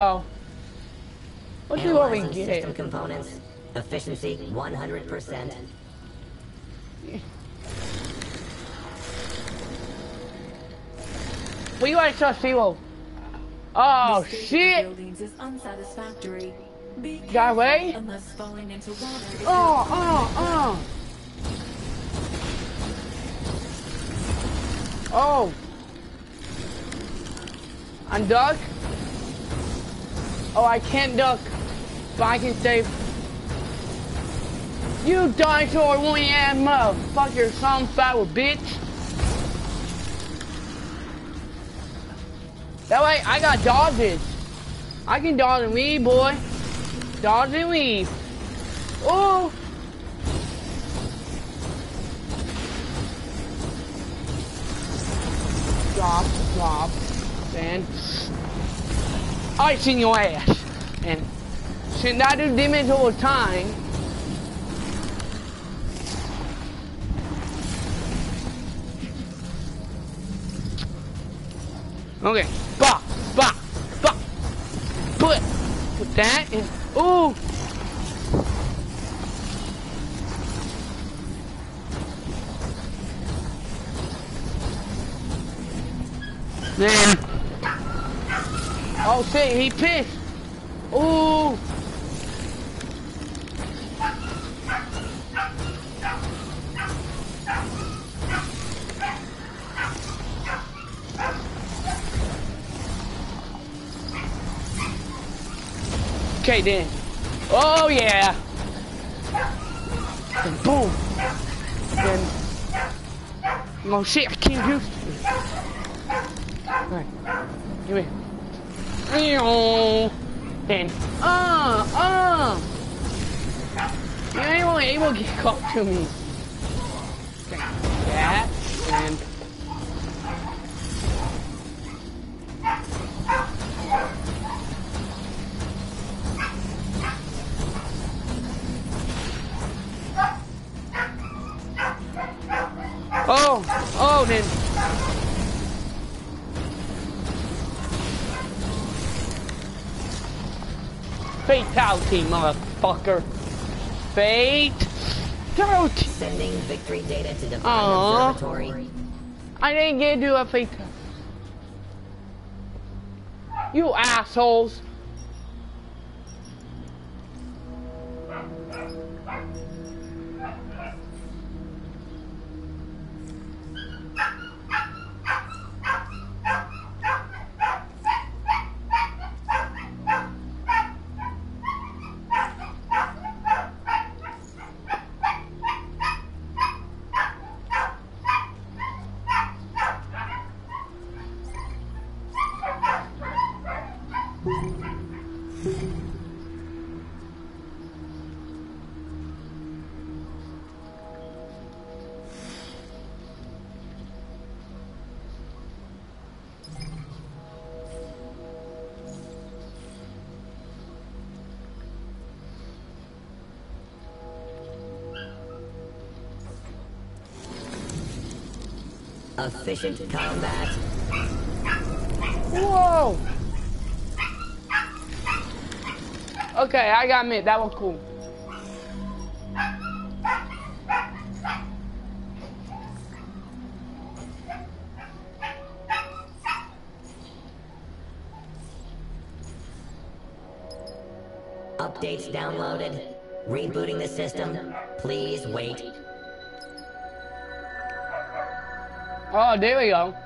Oh. Let's see what we Analyzing get. System components. Efficiency 100%. We gotta trust people. Oh The state of shit! Buildings is unsatisfactory. Be Got away? unless falling into water. Oh, oh, oh. Oh. I'm duck. Oh, I can't duck, but I can save. You dinosaur one ass motherfucker, some with bitch. That way, I got dodges. I can dodge and weave, boy. Dodge and weave. Oh. Drop, drop, and I in your ass. And since I do damage all the time, okay, bop, bop, bop, put, put that in, ooh. Man. Oh shit, he pissed. Ooh. Okay then. Oh yeah. And boom. Then. Oh shit, I can't do. Alright. Give me. Uh uh You ain't only able to get caught to me. Okay. That and Oh, oh, then. Fatality, motherfucker. Fatality. Sending victory data to Divine Aw. Observatory. I didn't get to do a fatal. You assholes. Efficient combat. Whoa. Okay, I got me. that was cool. Oh, there we go.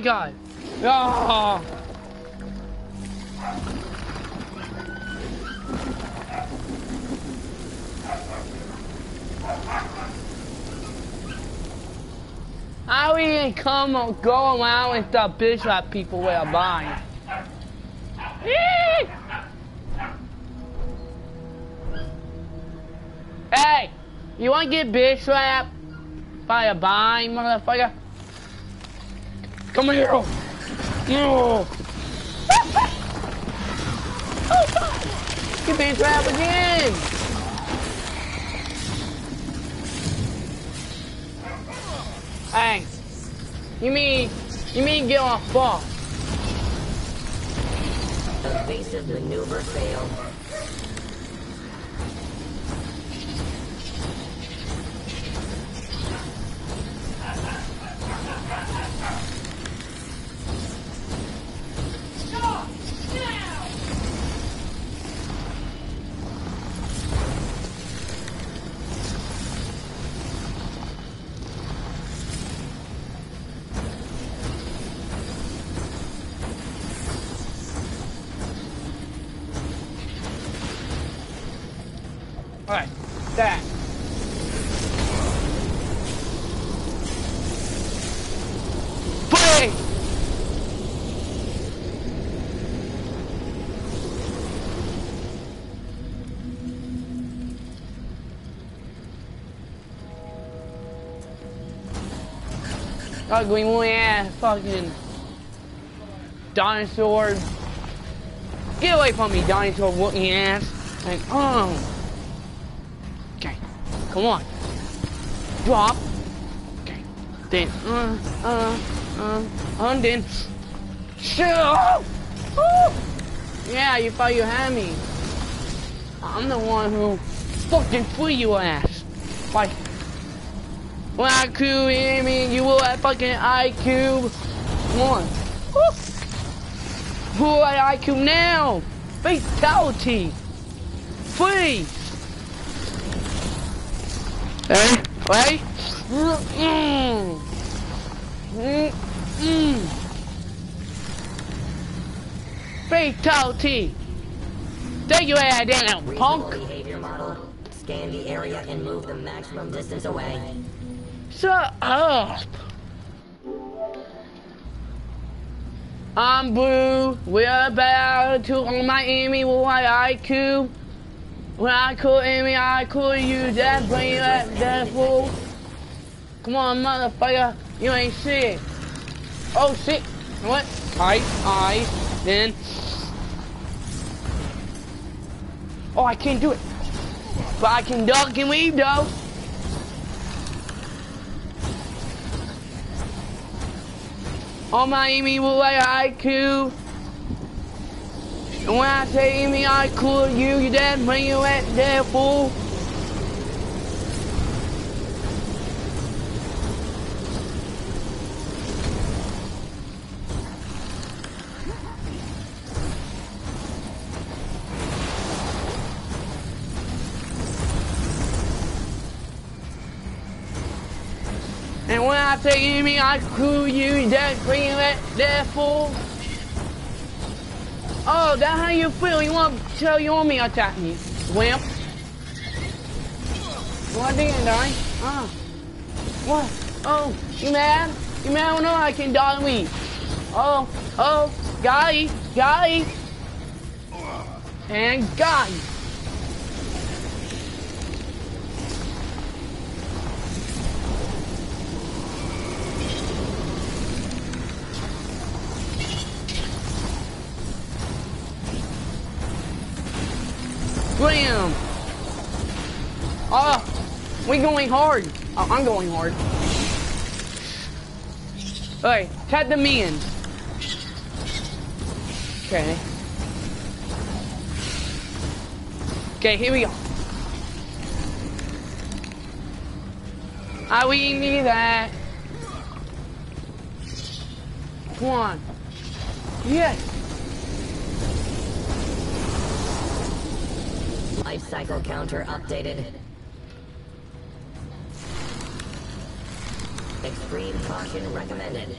My god. Ah. Oh. How we can come or go around and stop bitch slap people with a? Hey, you wanna get bitch slapped by a bind, motherfucker? Come here. No. Get bitch slapped again. Hey, you mean, you mean get on fall? Evasive maneuver failed. That. Play! Ugly ass fucking dinosaur. Get away from me, dinosaur whooping ass. Like, oh. Come on. Drop. Okay, then, uh, uh, uh, and then, Woo! Yeah, you thought you had me. I'm the one who fucking free you ass. Like, when I could hear me, you will have fucking IQ. Come on. Woo! Who at IQ now? Fatality. Please. Hey. Mm. Fatality. Take your ass down, punk. behavior model. Scan the area and move the maximum distance away. Shut up. I'm blue. We're about to on my enemy with my IQ. When I call Amy, I call you that bring that that fool. Come on, motherfucker. You ain't shit. Oh shit. What? Ice, ice. Then. Oh, I can't do it. But I can duck and weave though. Oh my Amy will like IQ. And when I say enemy IQ, you, you dead, bring you at there, fool. And when I say enemy, I crew you, that bring you at there, fool. Oh, that how you feel? You want to tell you want me attack me, wimp? What did die? Ah. What? Oh, you mad? You mad? Oh no, I can die me. Oh, oh, guy, guy, and guy. Blam! Oh, ah, we going hard. Oh, I'm going hard. Alright, tap the men. Okay. Okay, here we go. I we need that. Come on. Yes. Life cycle counter updated. Extreme caution recommended.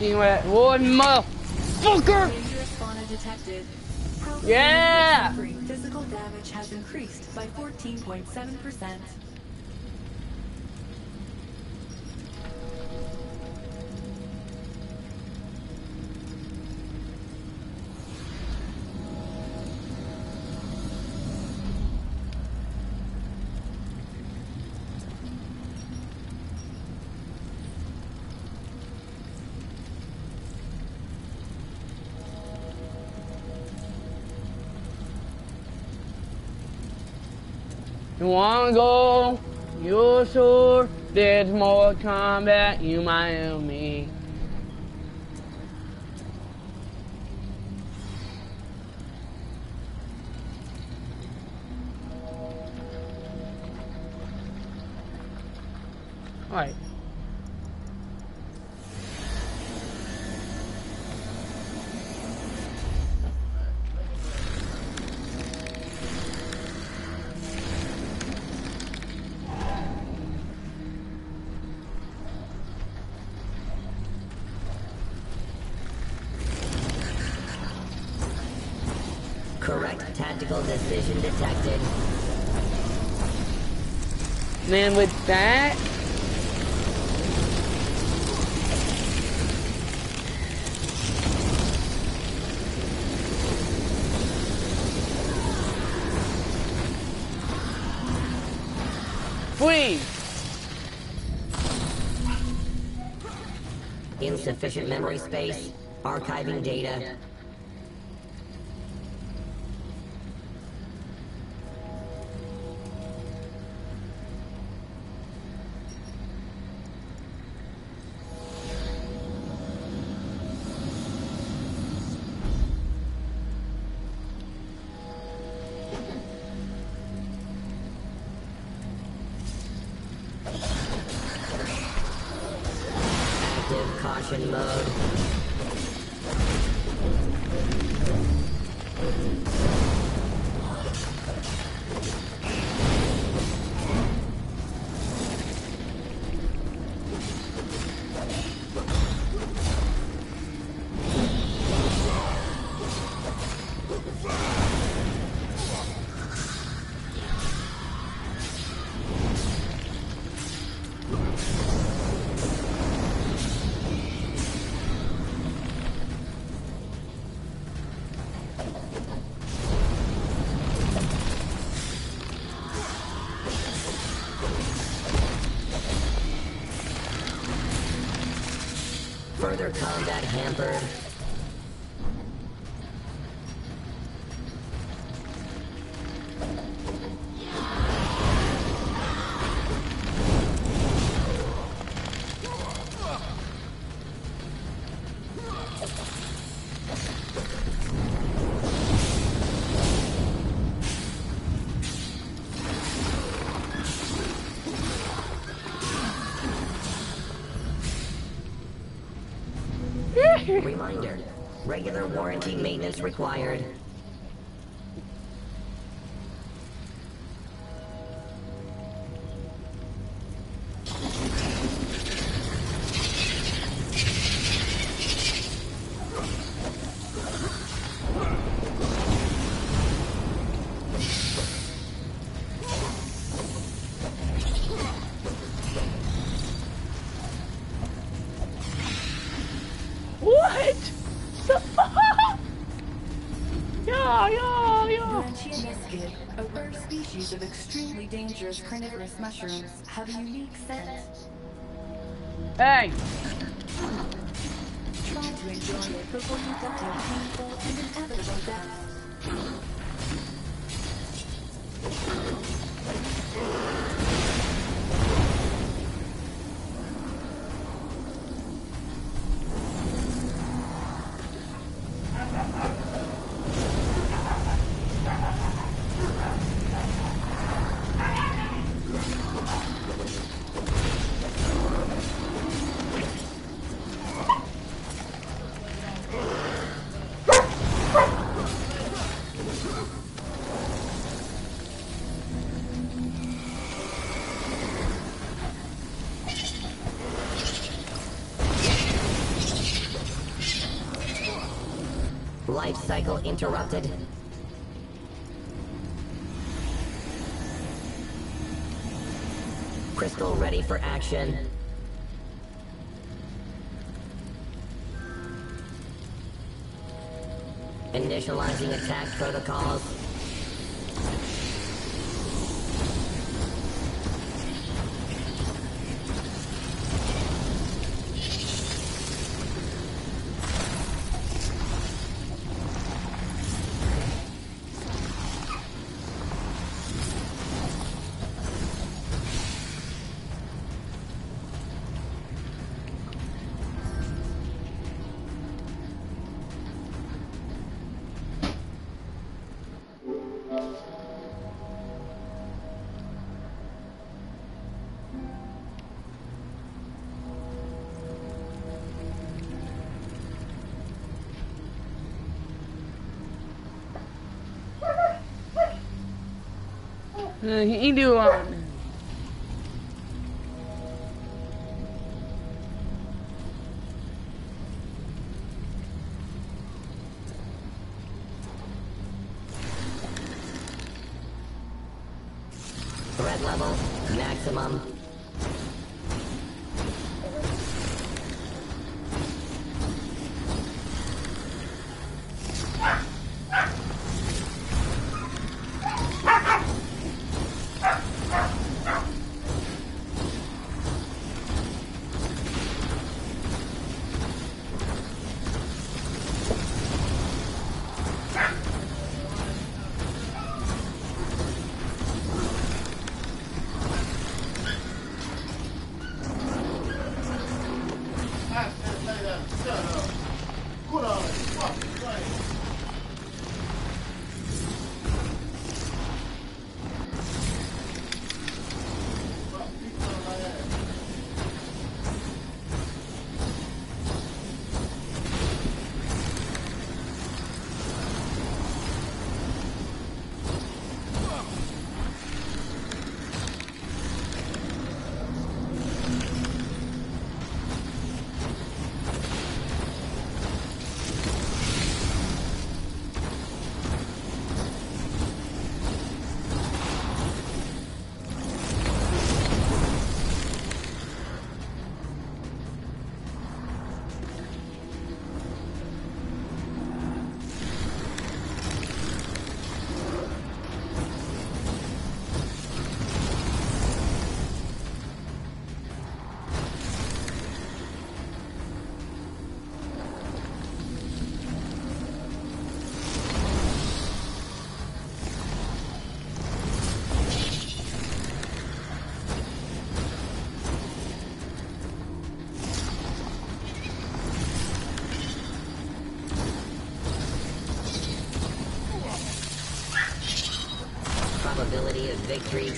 See what? One motherfucker! Yeah! Physical damage has increased by 14.7%. You wanna go? You're sure there's more combat, you might detected. Then with that, freeze. Insufficient memory space. Archiving data. Maintenance required. Carnivorous mushrooms, have a unique scent. Hey, Try to enjoy it before you die painful and inevitable death. Life cycle interrupted. Crystal ready for action. Initializing attack protocols. You do um,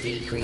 victory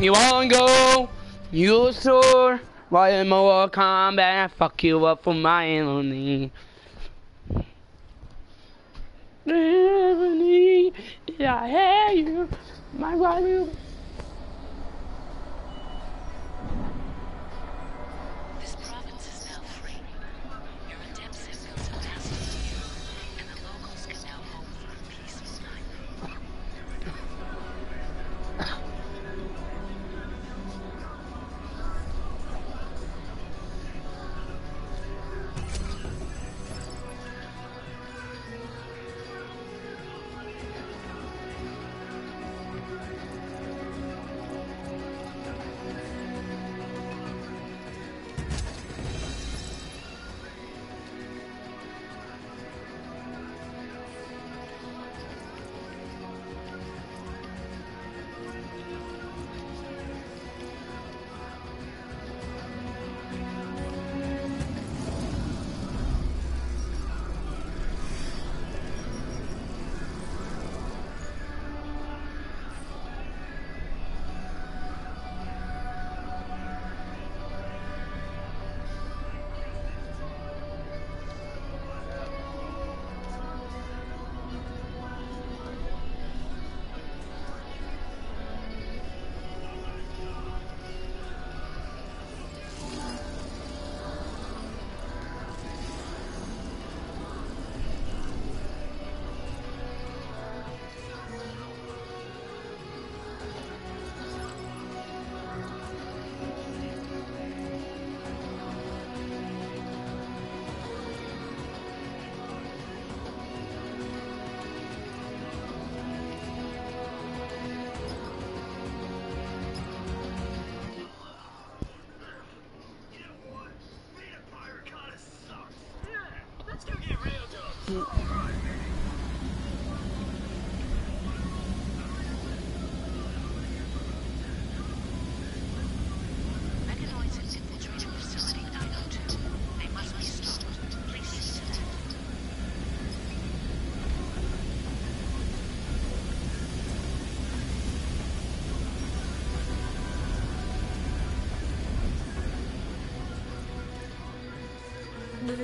You wanna go? You sure? Why in Mortal Kombat? Fuck you up for my. Enemy,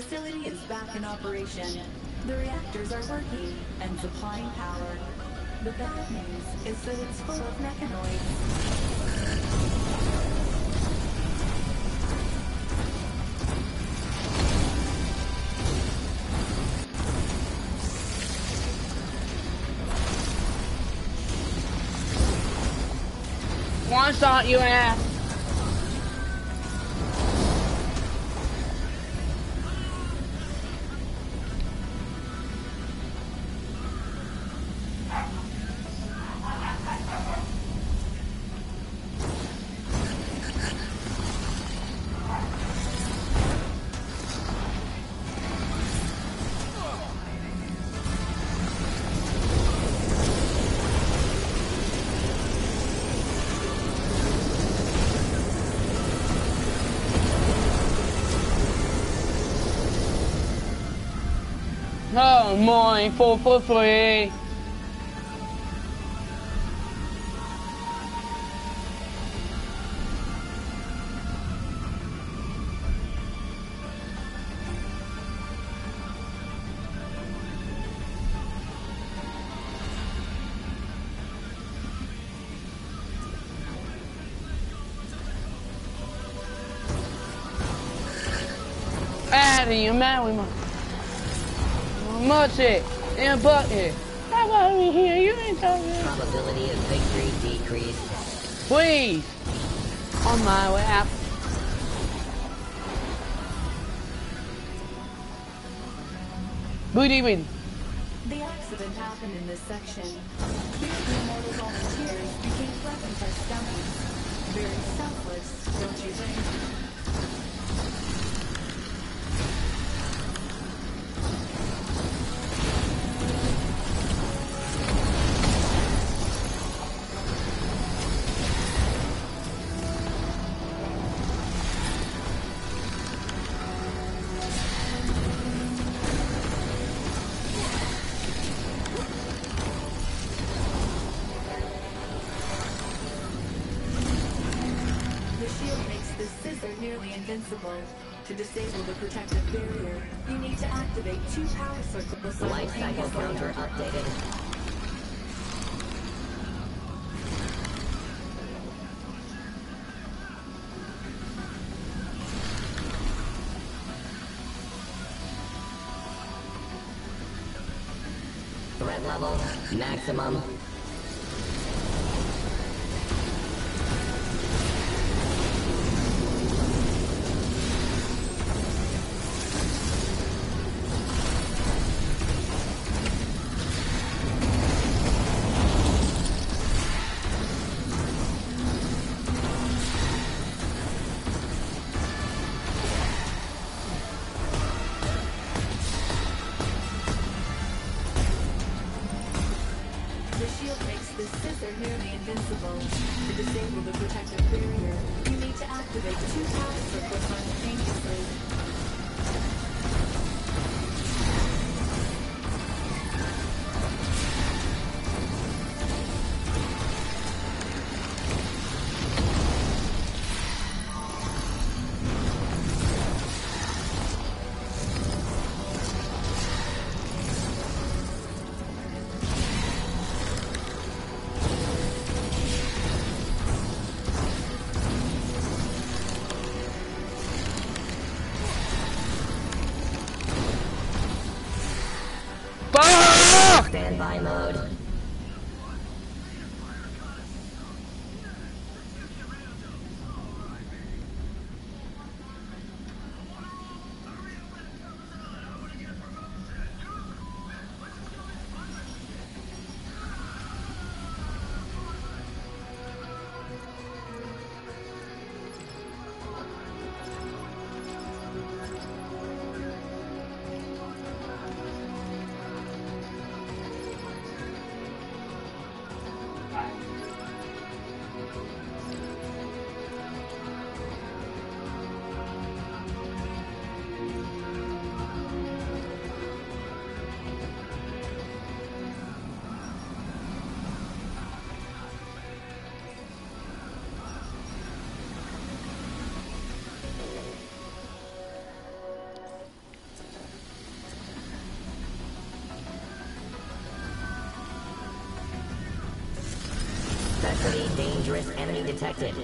facility is back in operation. The reactors are working and supplying power. The bad news is that it's full of mechanoids. One shot, you ass. Four for three. Addie, you mad with me? Much it and bucket. How about me here? You ain't talking. Probability of victory decreased. Please. On my way out. Good evening. The accident happened in this section. Here, immortal volunteers became weapon test dummies. Very selfless, don't you think? Nearly. To disable the protective barrier, you need to activate two power circles Life cycle counter updated. Threat level maximum. Dangerous enemy detected.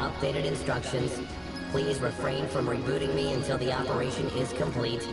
Updated instructions. Please refrain from rebooting me until the operation is complete.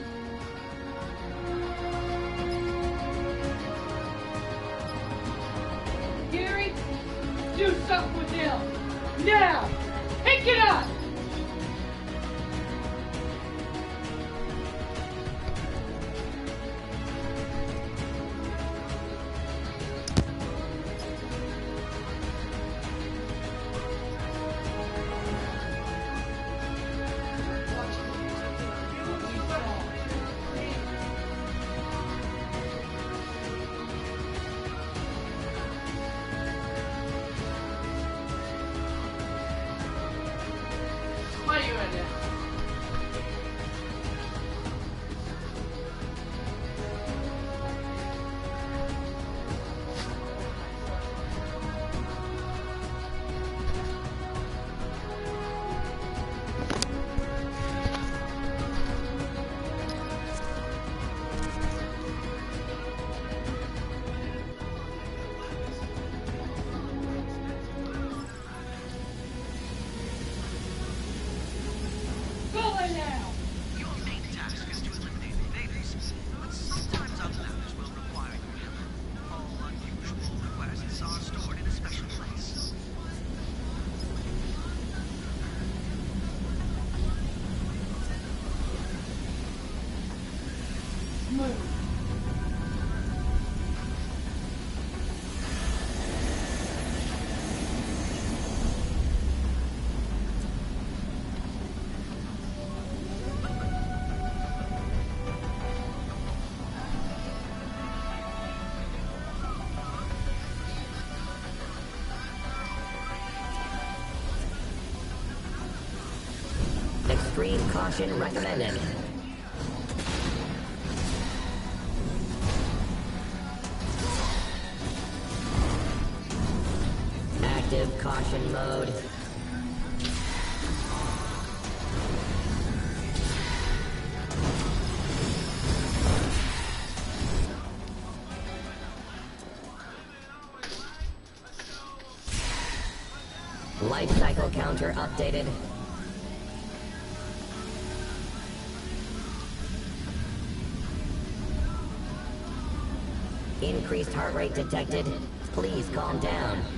Caution recommended. Active caution mode. Life cycle counter updated. Increased heart rate detected. Please calm down.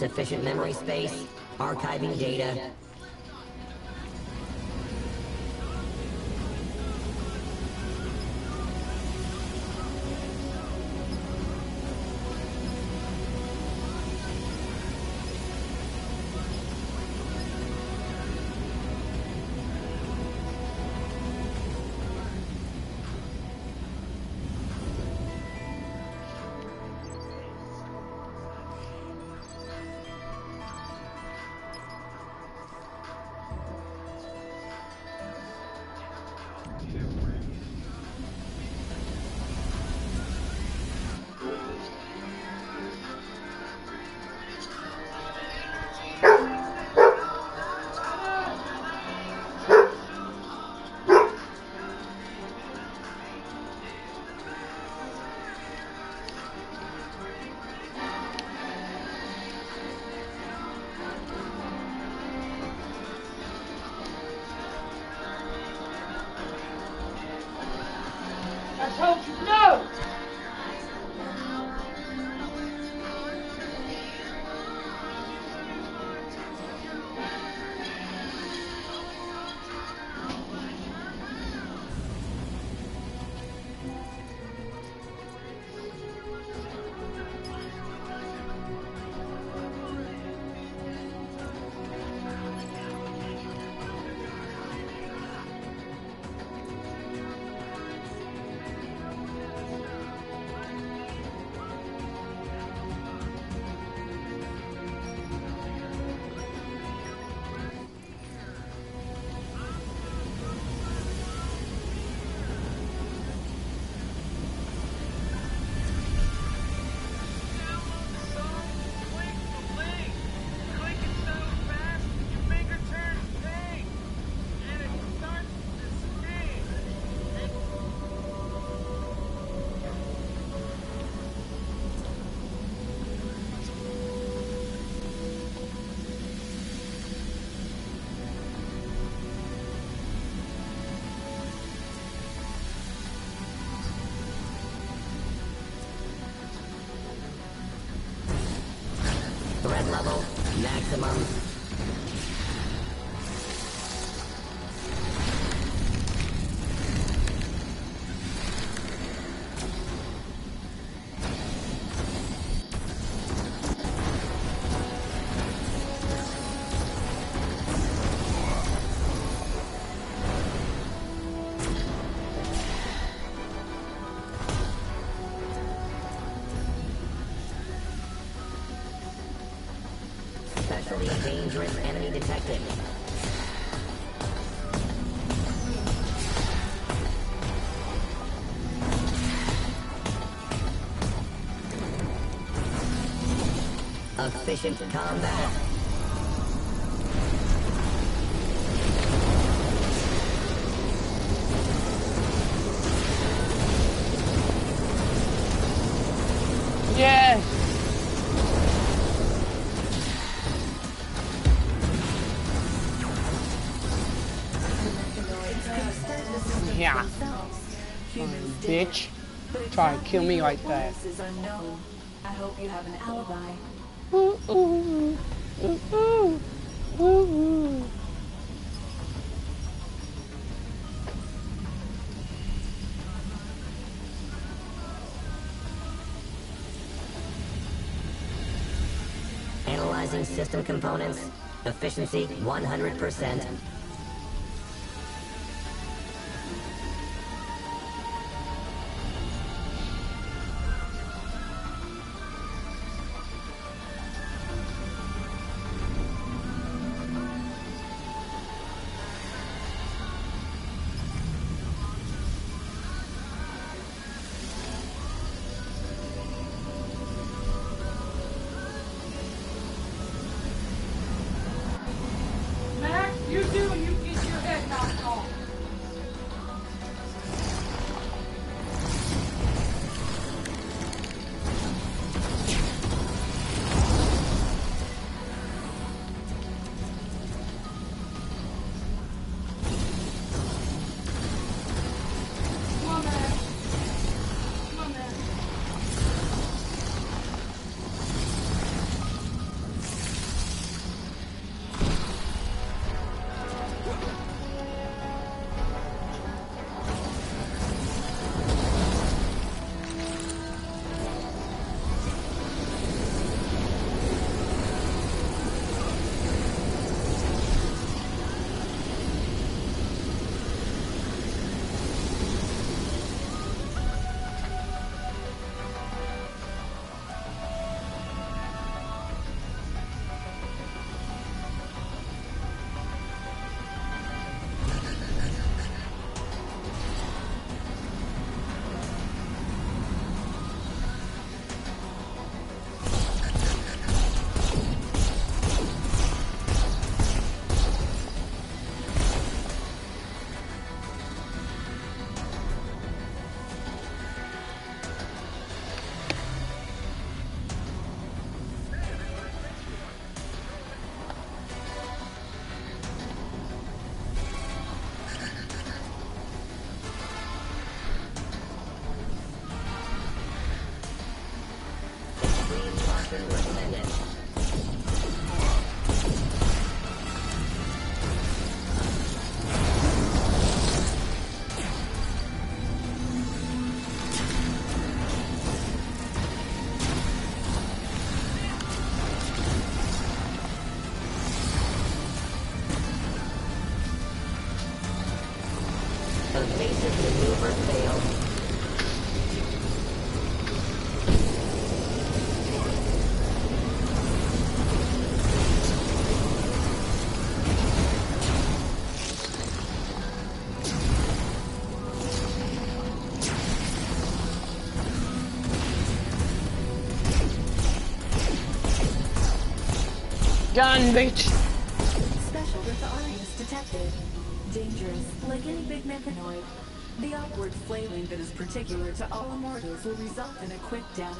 Insufficient memory space. Archiving data. Efficient combat. Yes! Yeah, Humans did. bitch. Try to kill me like that. purpose is unknown. I hope you have an alibi. Analyzing system components. Efficiency 100%. Done, bitch. Special with the Arius detected. Dangerous, like any big mechanoid. The upward flailing that is particular to all immortals will result in a quick death.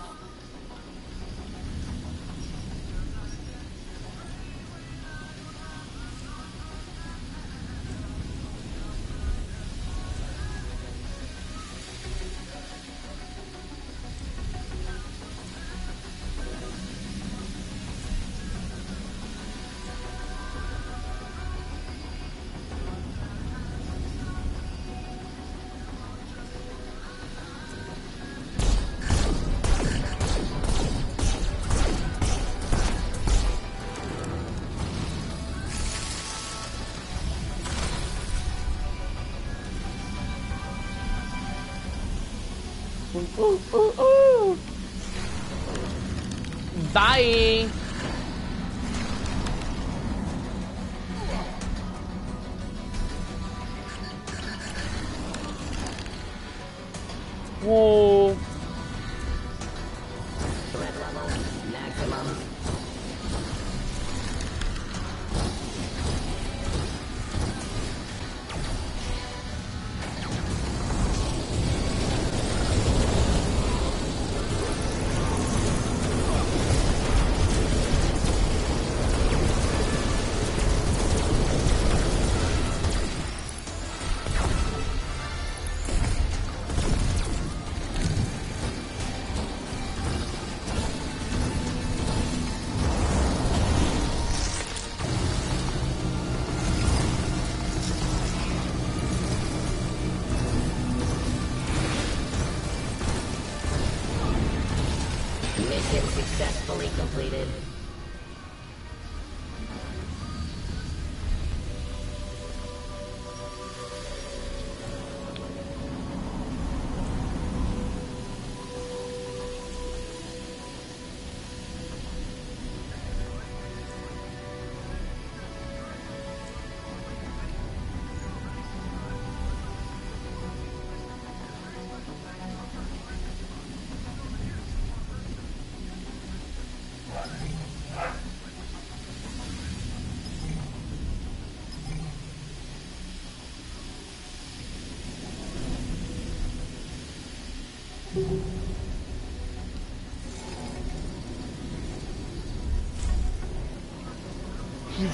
You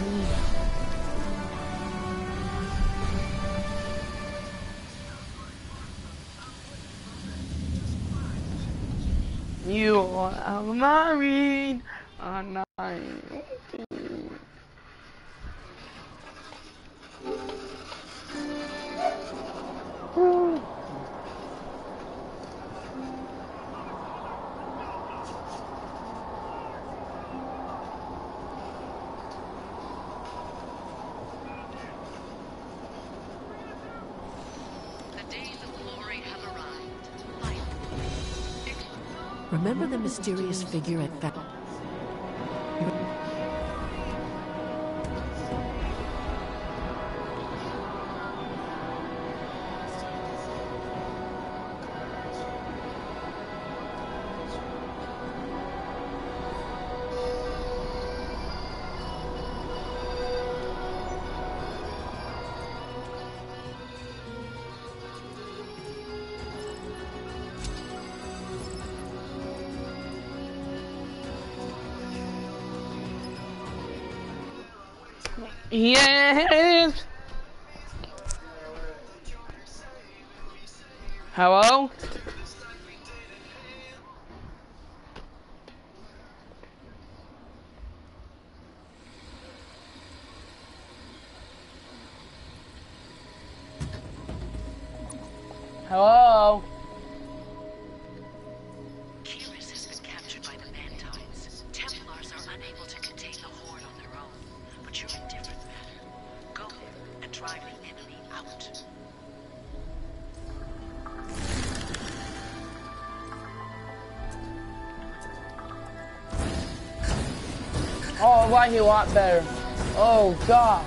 are married. Remember the mysterious figure at Fa- Yes. Hello? It a lot better. Oh god.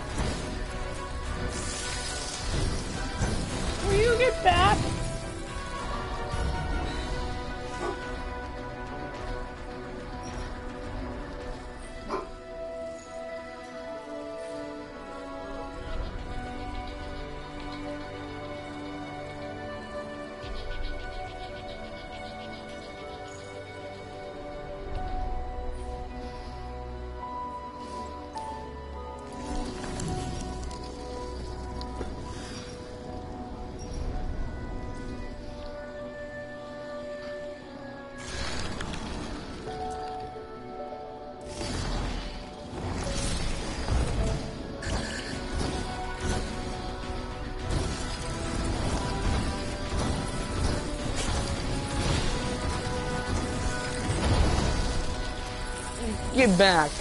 Will you get back? Back.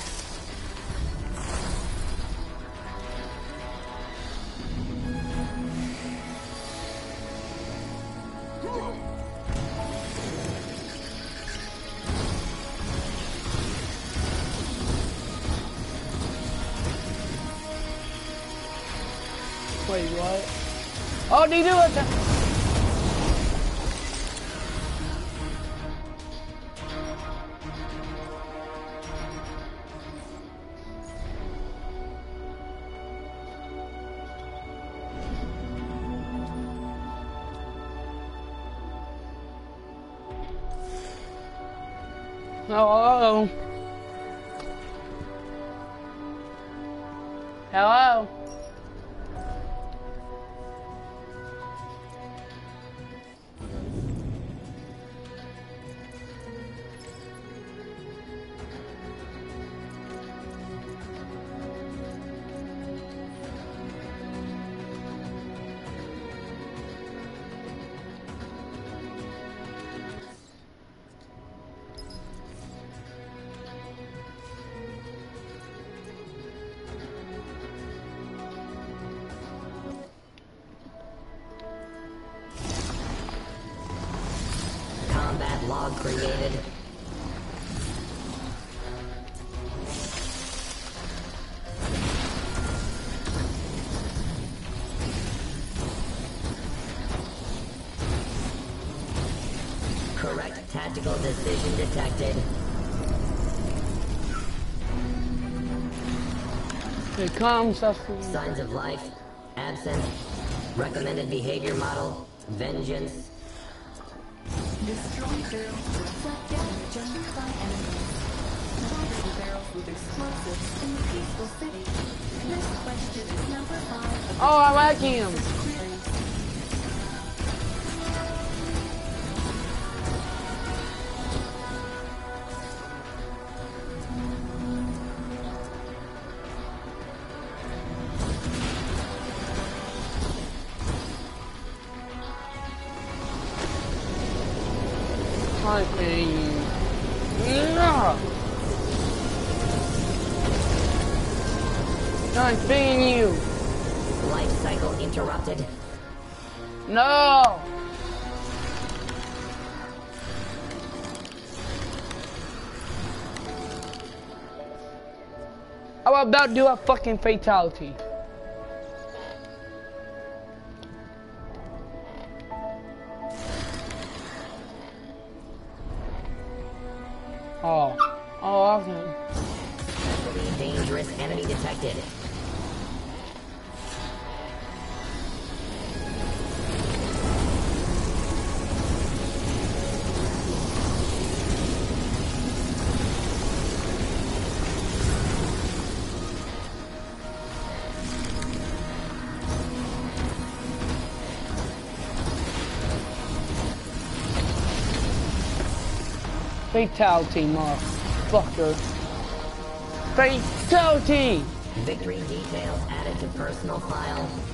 Here comes Signs of life, absent. Recommended behavior model, vengeance. Destroy barrels to reflect damage on nearby enemies. Fire barrels with explosives in the peaceful city. This question is number five Oh, I like him. About do a fucking fatality. Fatality, motherfucker. Fatality! Victory details added to personal file.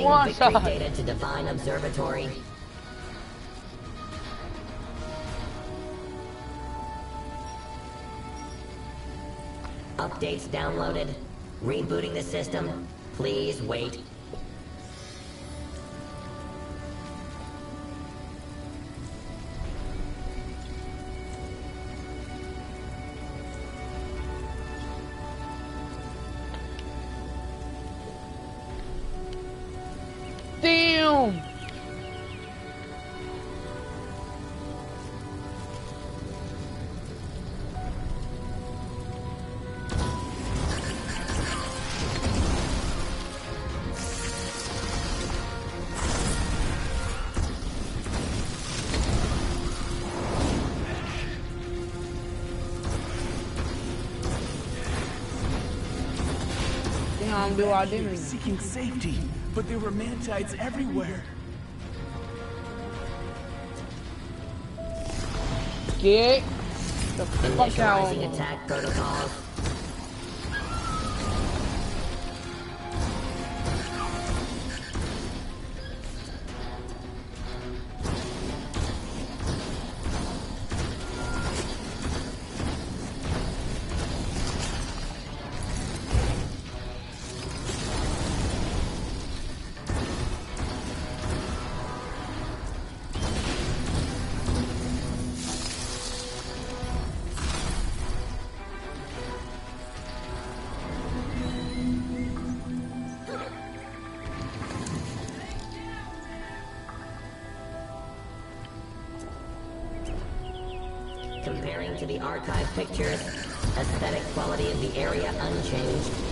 Sending One victory shot. data to Divine Observatory. Updates downloaded. Rebooting the system. Please wait. Damn, do I didn't. seeking safety, but there were mantides everywhere. Get the fuck out. Initializing attack protocols. To the archive pictures, aesthetic quality of the area unchanged.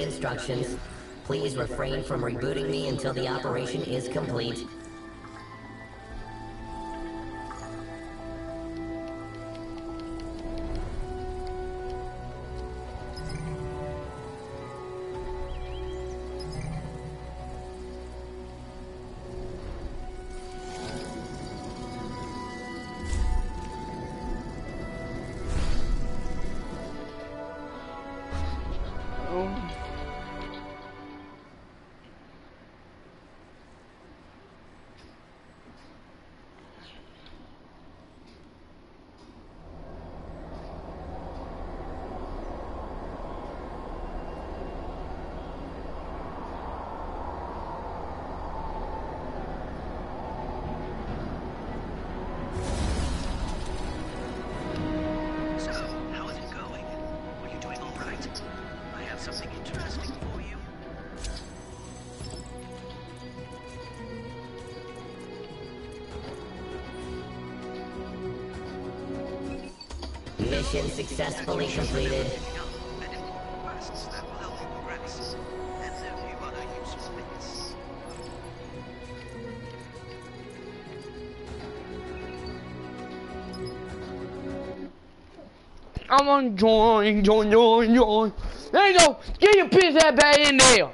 instructions. Please refrain from rebooting me until the operation is complete. Come on, join, join, join, join. There you go. Get your piss that bag in there.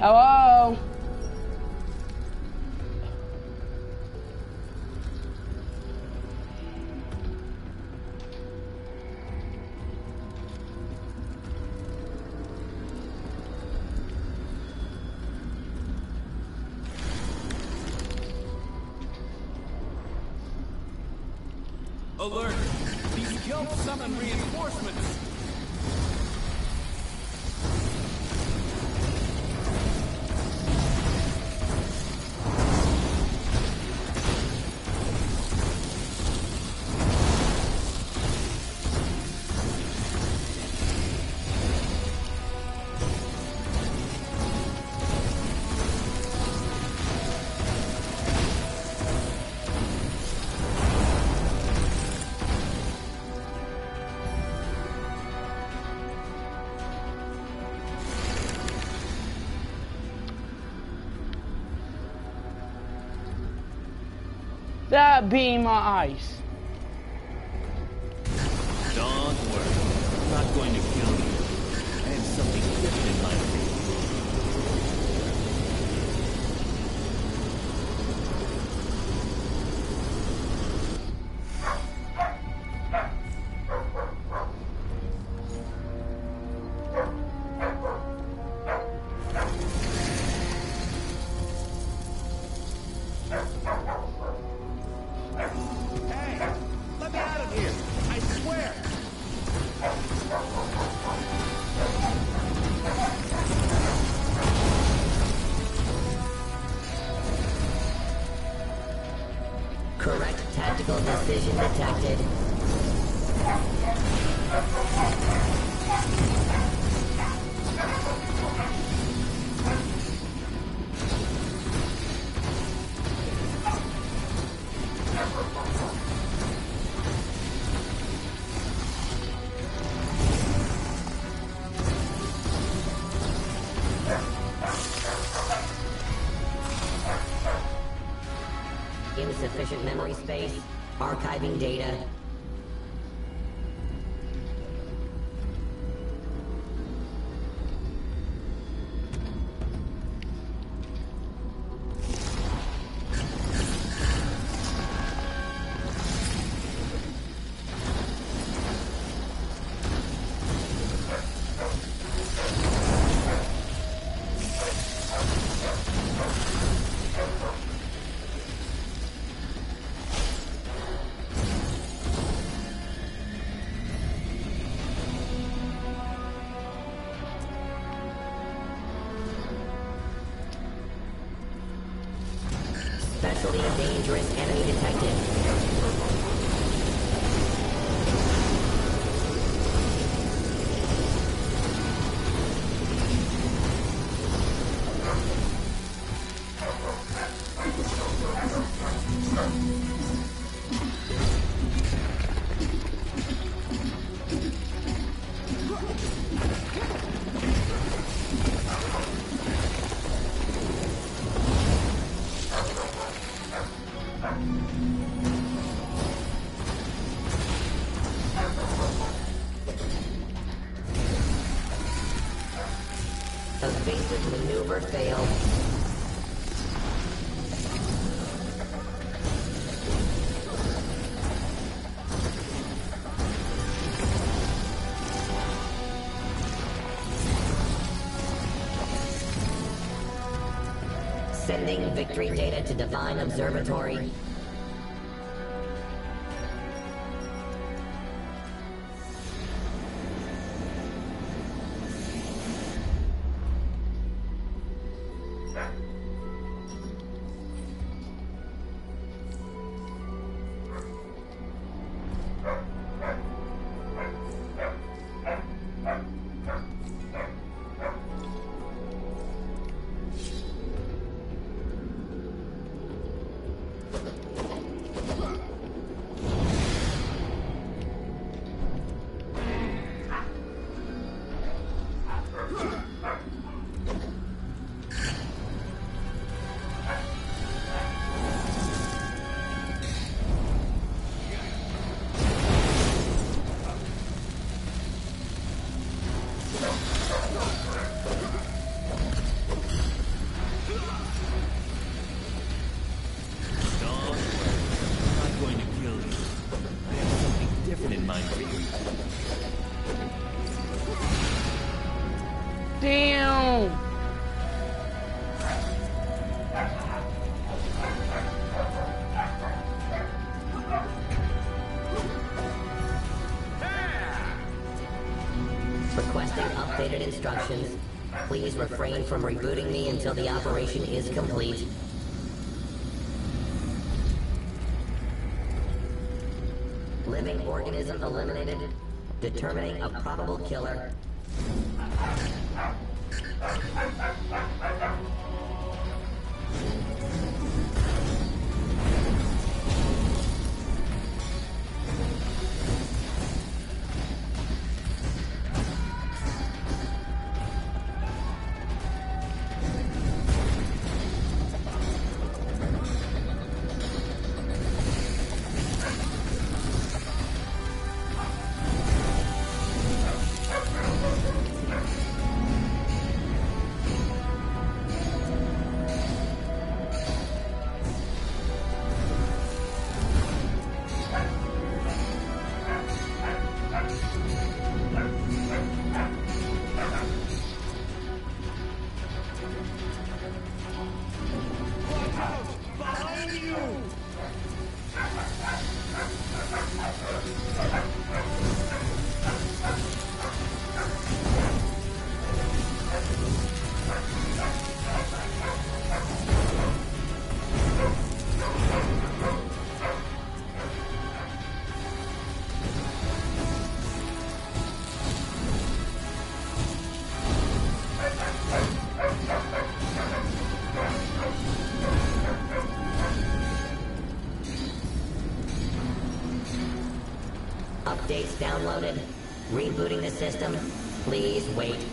Hello? Alert! These killed summon reinforcements! be in my eyes. sending victory data to Divine Observatory. from rebooting me until the operation is complete. Rebooting the system. Please wait.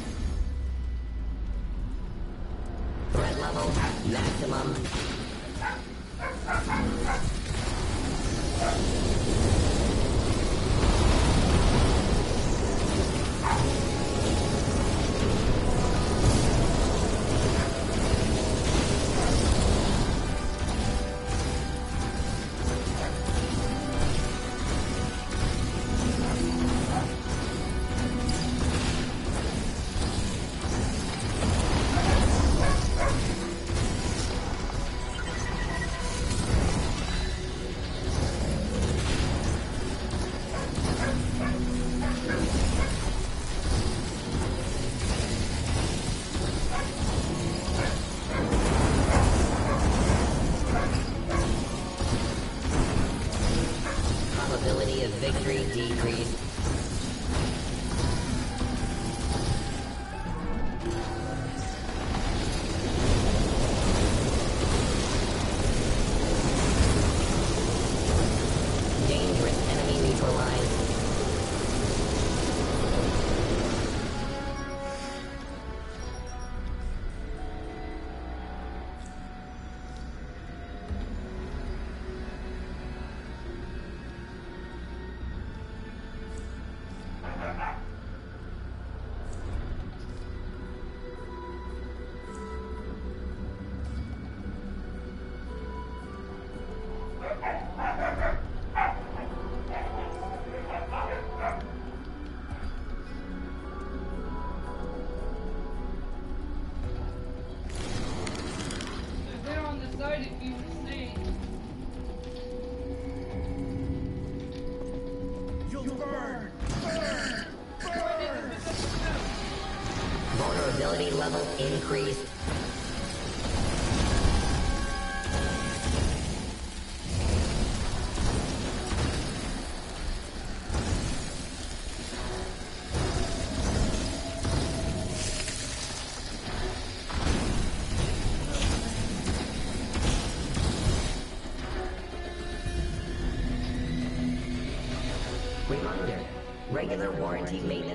Regular warranty maintenance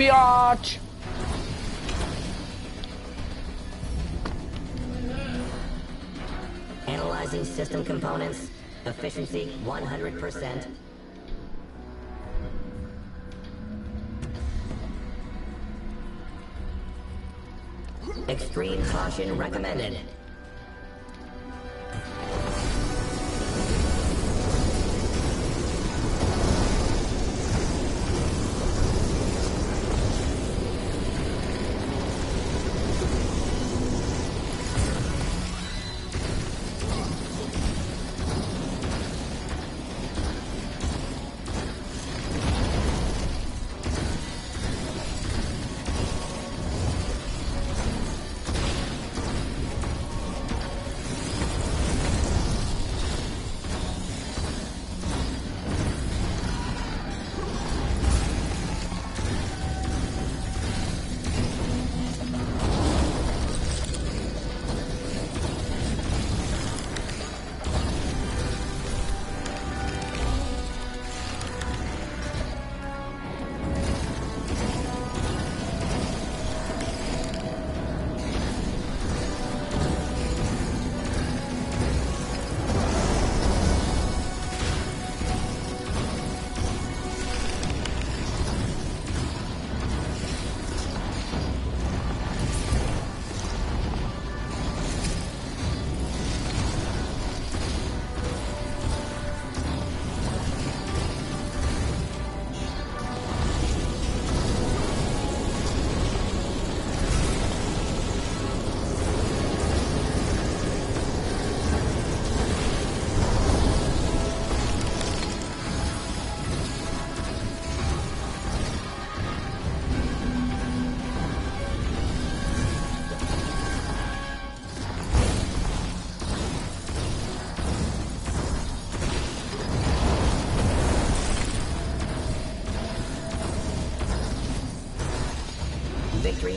Biatch! Analyzing system components. Efficiency 100%. Extreme caution recommended.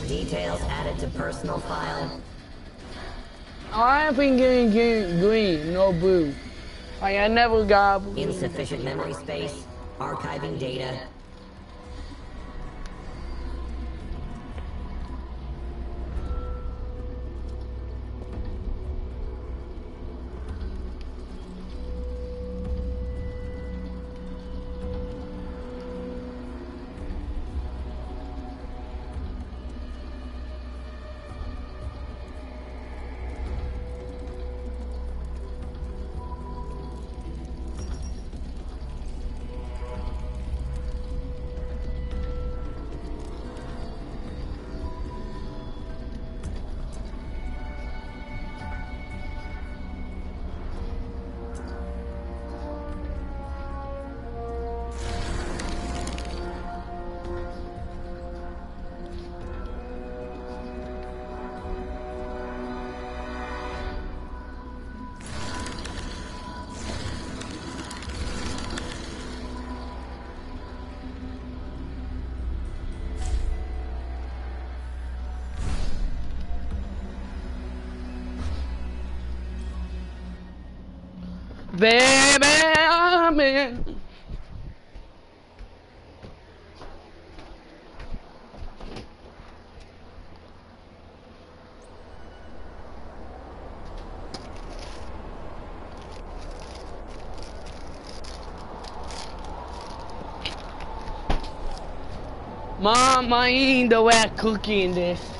Details added to personal file. I've been getting green, green, no blue. Like I never got blue. Insufficient memory space. Archiving data. Wet cookie in this.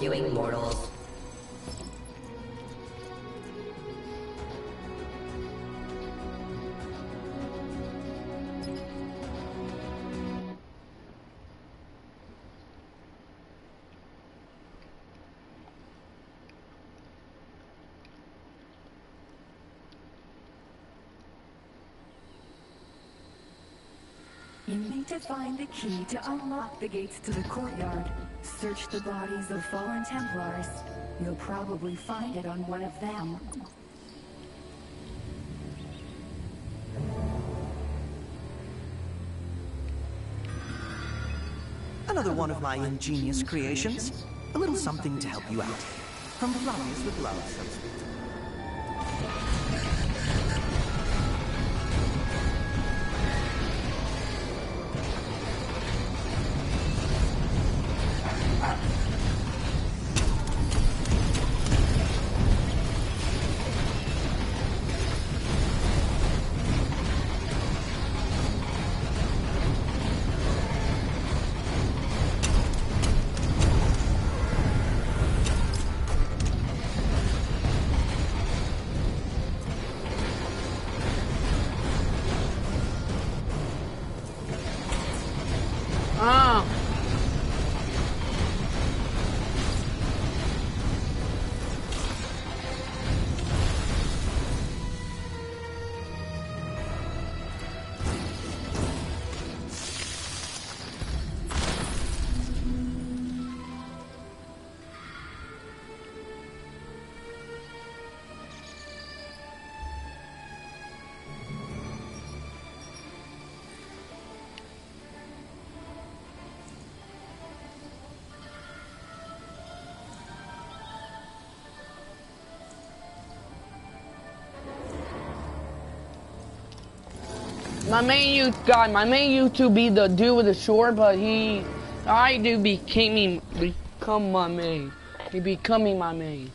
Rescuing mortals. You need to find the key to unlock the gates to the courtyard. Search the bodies of fallen Templars. You'll probably find it on one of them. Another one of my ingenious creations. A little something to help you out. From Flavius with love, My main youth guy, my main used to be the dude with the sword, but he, I do became become my main. He becoming my main.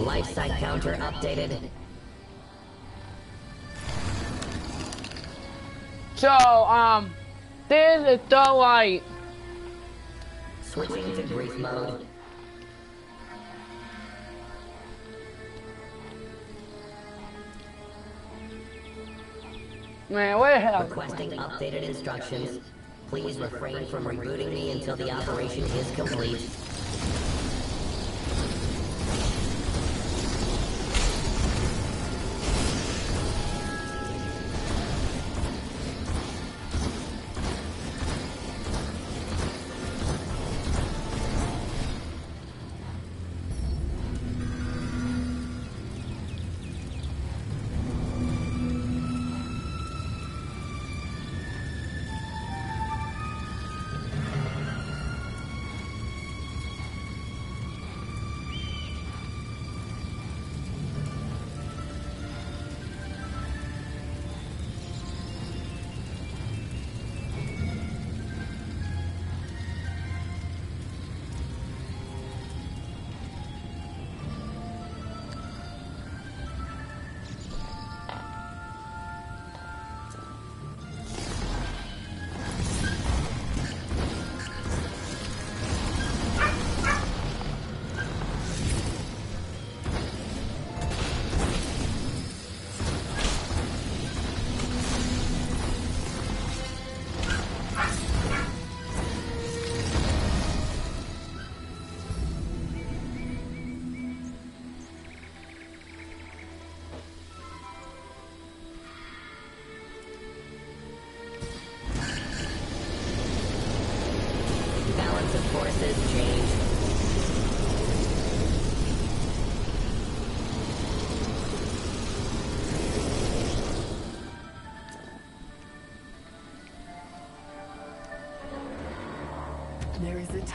Life site counter updated. So, um, this is the like, Switching to brief mode. man, what the hell? Requesting updated instructions. Please refrain from rebooting me until the operation is complete.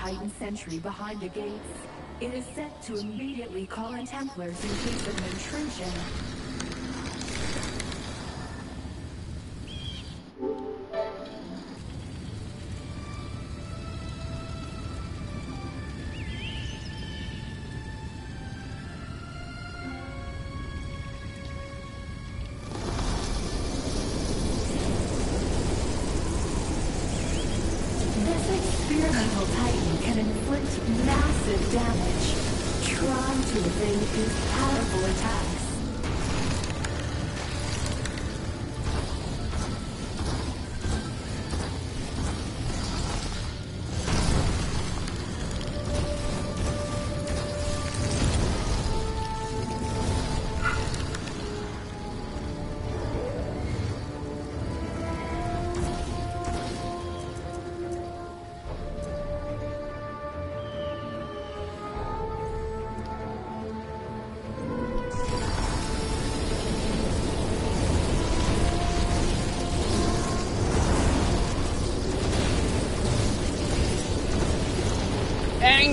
Titan sentry behind the gates. It is set to immediately call in Templars in case of an intrusion.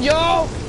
Angel!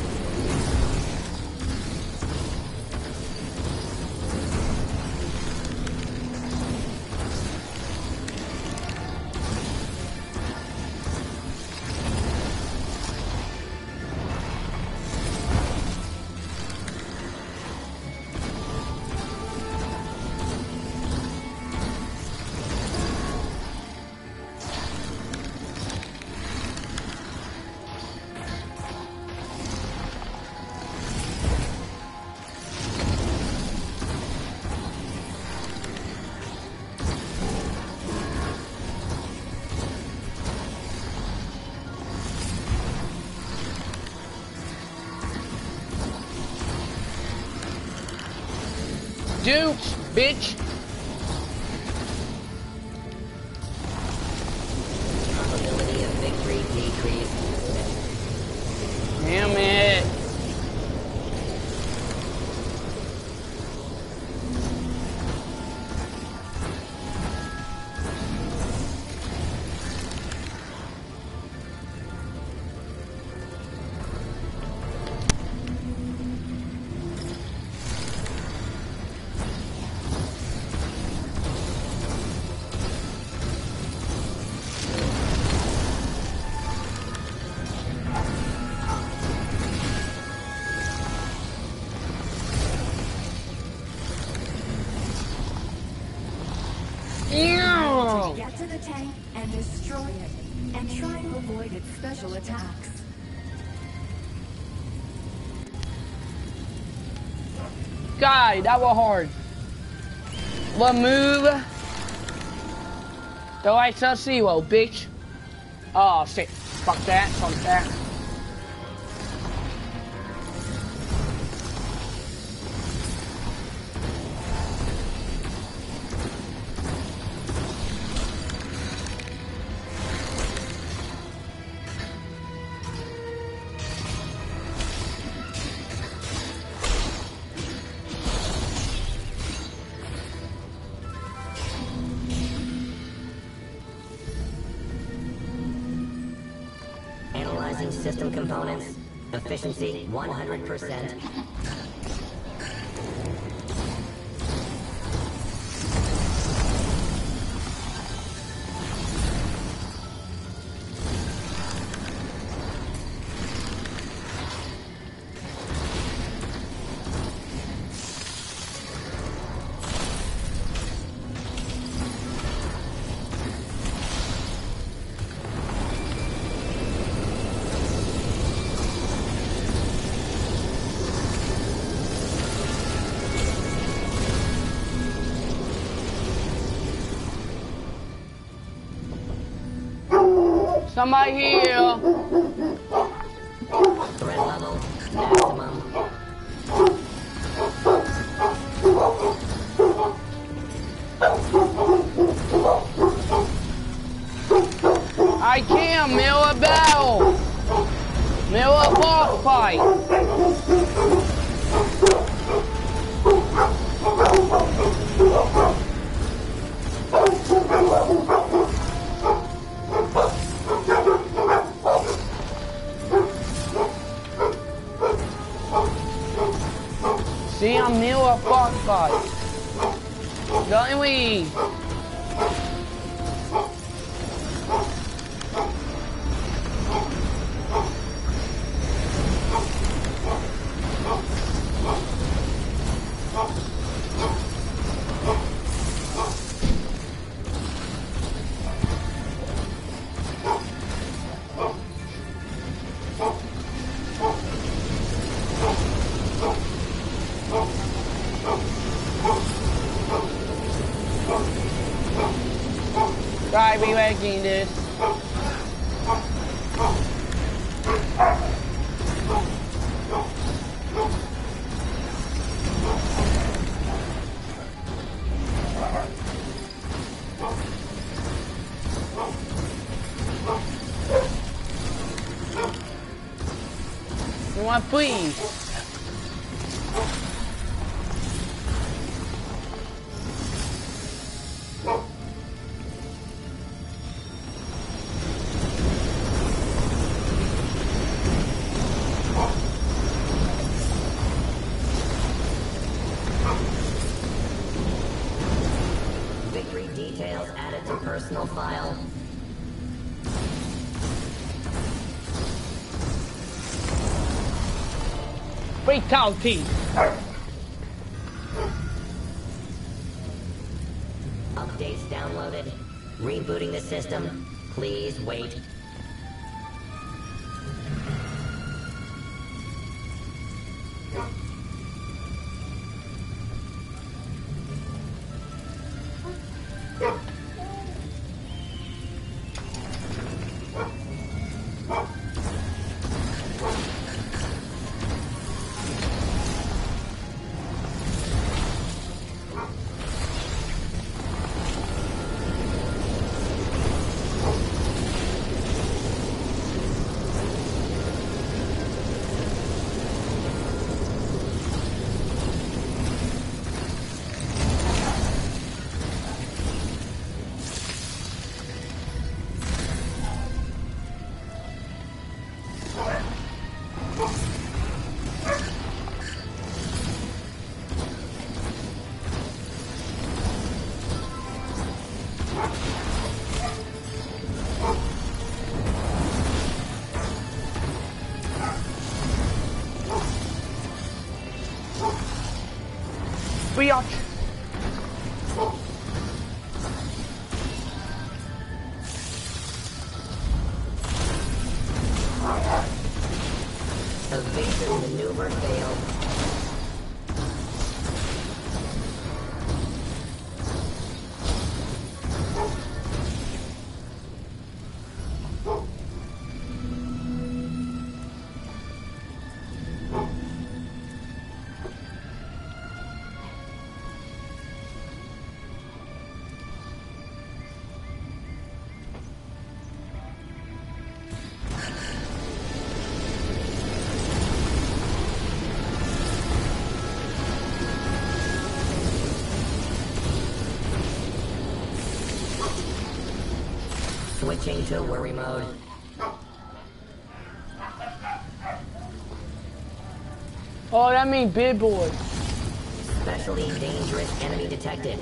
Bitch. Guy, that was hard. What move? The lights up zero, bitch. Oh shit. Fuck that. Fuck that. Efficiency 100%. Somebody here. I can't mill a battle. Mill a boss fight. A boss fight. Don't we? You Fatality. Updates We are. Switching to worry mode. Oh, that mean big boy. Specially dangerous enemy detected.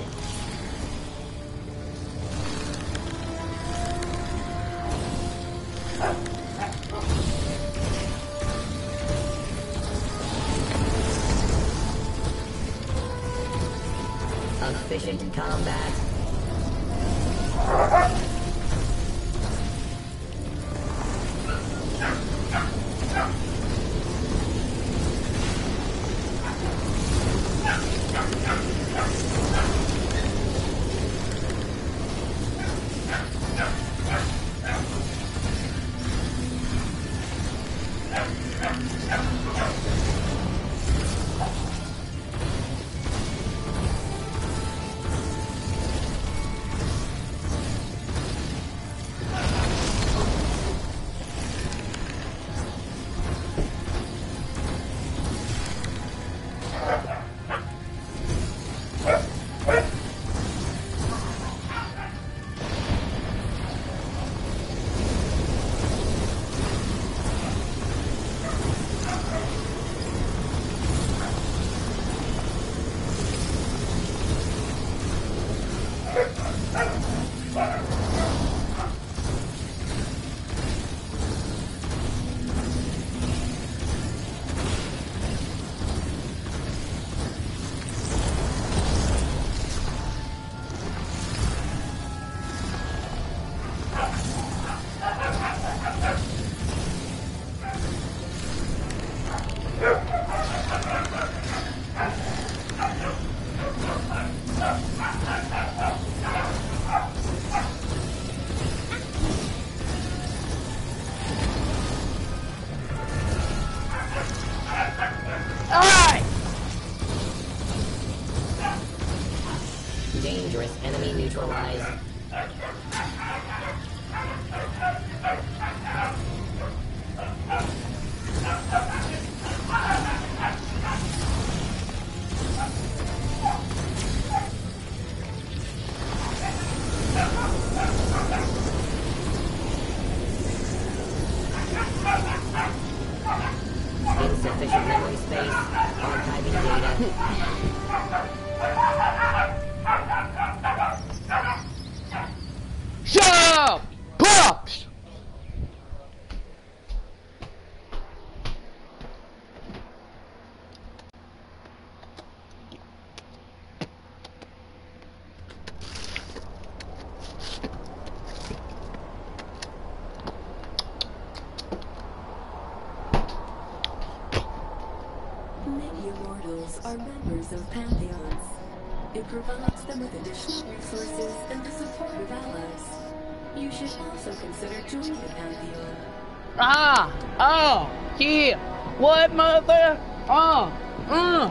What, mother? Oh! Uh!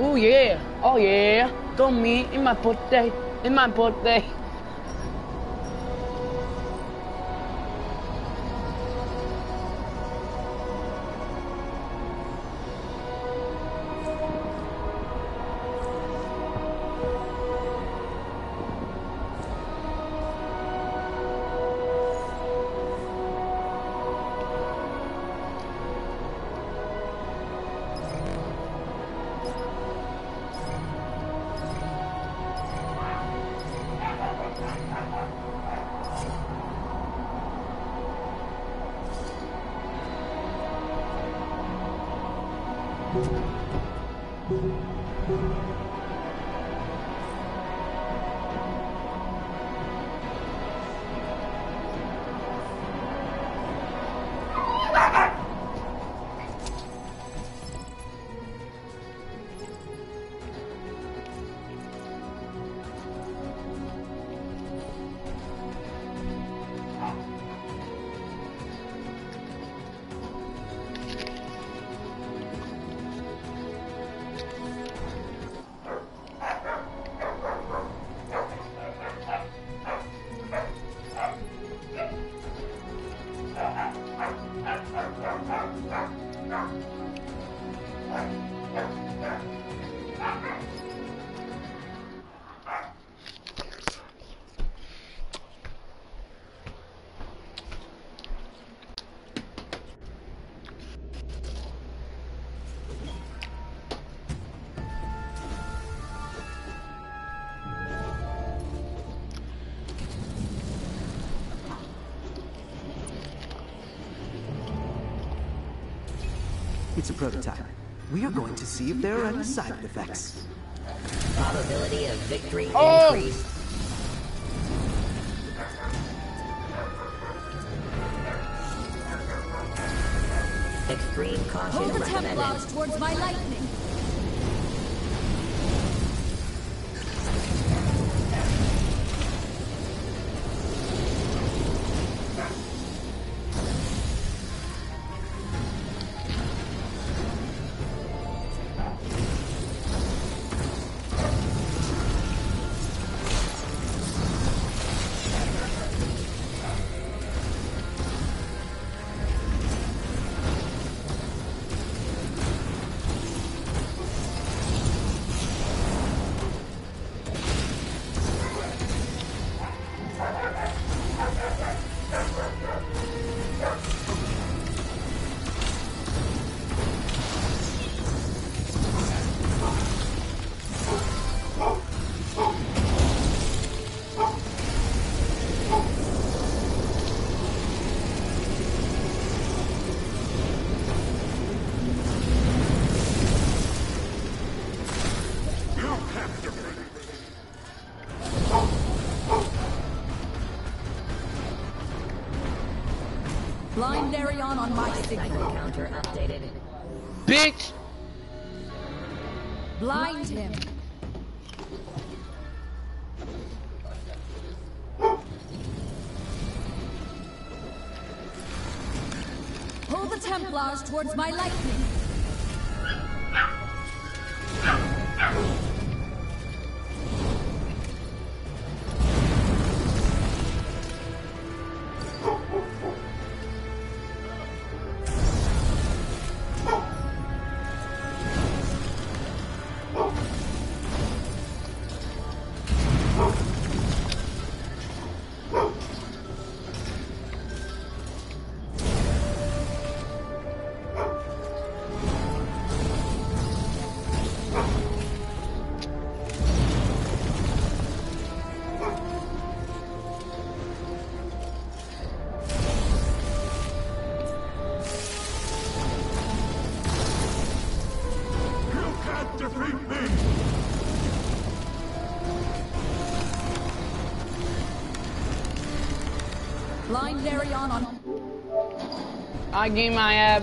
Oh, yeah! Oh, yeah! Don't me in my birthday! In my birthday! See if there are any side effects. Probability of victory Oh! increased. Extreme caution Hold the recommended. Towards my lightning. Blind Darion on my signal. On. I gave my ab.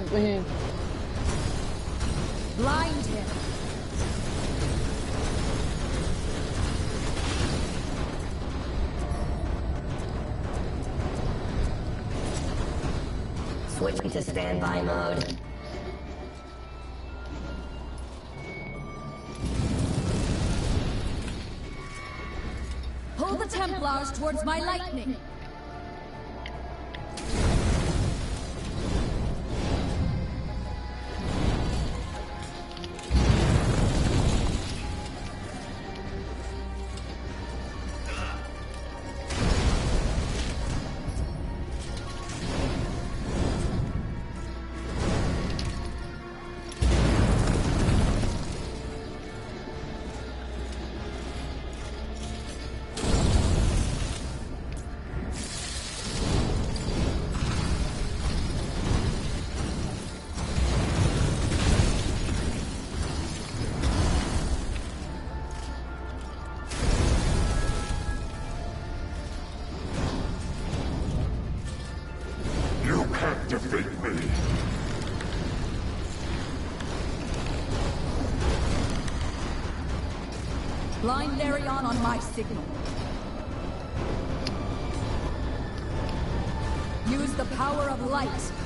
Blind Darion on my signal. Use the power of light.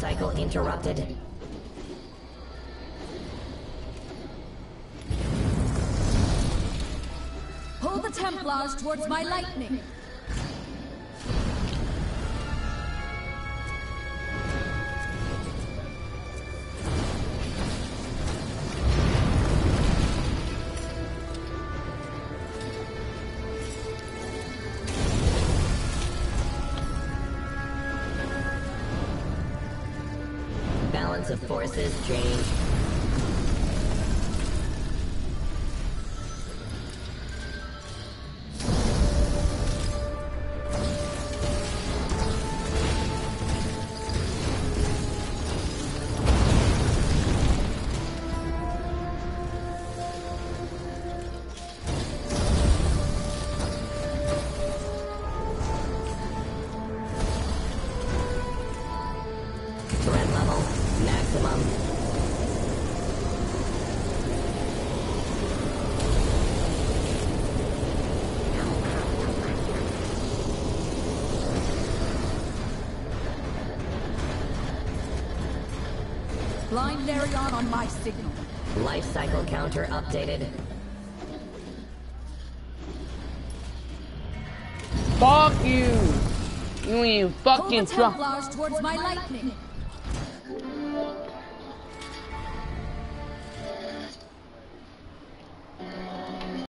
Cycle interrupted. Pull the Templars towards my lightning. Blind Larion on my signal. Life cycle counter updated. Fuck you! You ain't Pull the fucking try. Templars towards my lightning.